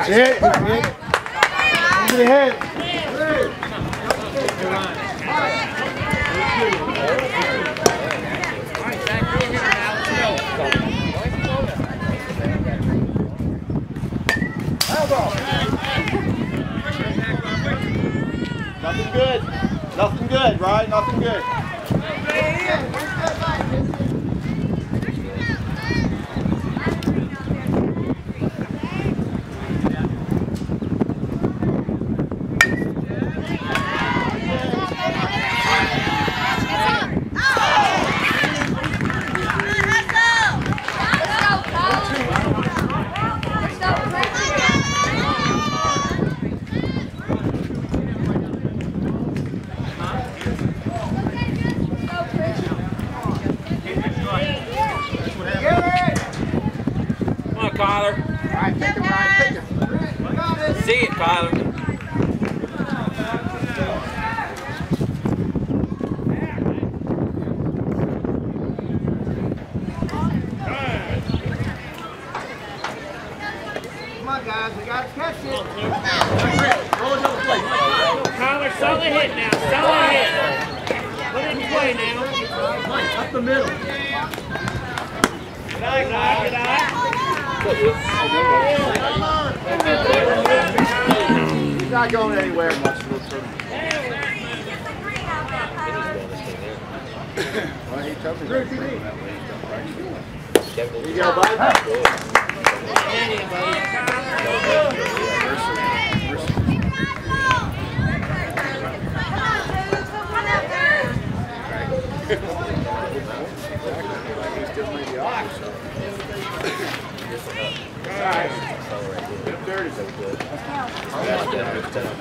That's it. That's it. Into the head. Nothing good. Nothing good, right? Nothing good. Come on, Kyler. Right, take it, right, take it. See it, Kyler. Come on, guys, we got to catch it. Tyler, solid hit now. Solid hit. Put it in play now. Up the middle. Good eye, good eye, good eye. He's not going anywhere much. Wilson. Well, he told me that he way. He's done practice. Here you go, bud.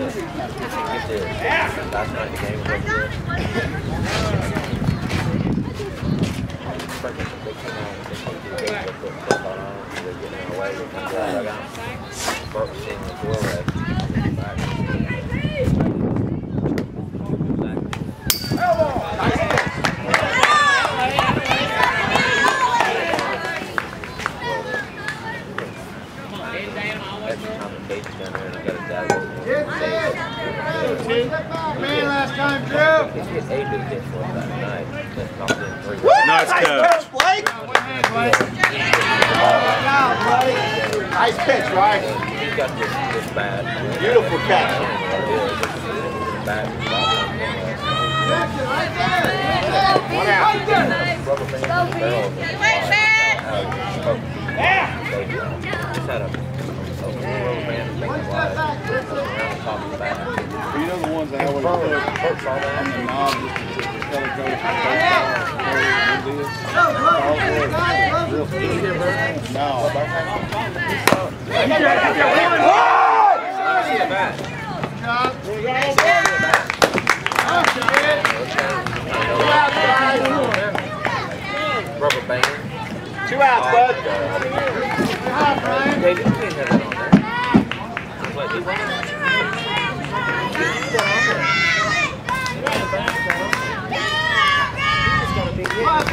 Last night the game was over. Man, Nice catch. Blake. Nice pitch, right? He's got this, this bad. Beautiful catch. Bad. One out. Rubber band in the barrel of the Just had a, a rubber band to make it wide. Around the top of the back. You know the ones that always put Hurts all on that. the knob just to tell it goes to Real speed. No. See it back. Rubber band. Two outs, bud. David, you can't have that on there. What, he won? That's like,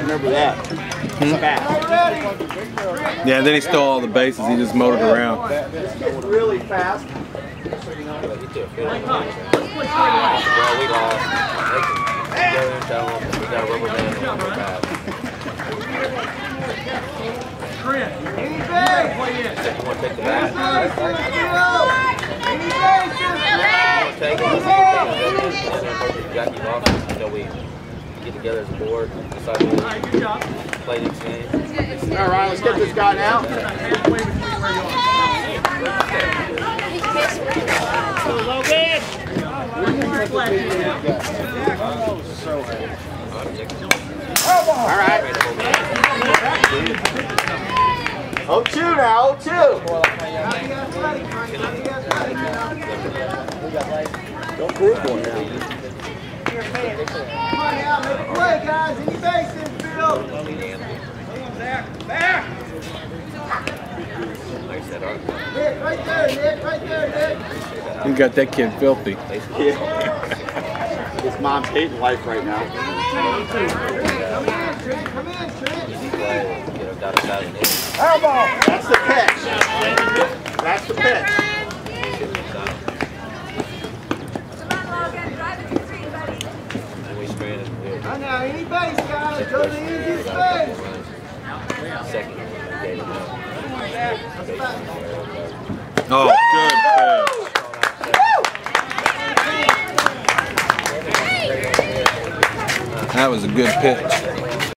Remember that. Fast. Yeah, then he stole all the bases. He just motored around. Really fast. But he threw a field goal. Well, we lost. there and tell them we got a rubber band on their bat. Said you want to take the bat? You want to take it? And then hopefully you got you off until we get together as a board, decide who play next game. All right, let's get this guy now. Logan! All right. Oh two now. Oh two. Don't group one now. Like I said, our You got that kid filthy. His mom's hating life right now. play, get them down to thousand eight. That's the pitch. That's the pitch. And we stranded. We were Any base, guys, go to the easy space. Second. Oh, good pitch. That was a good pitch.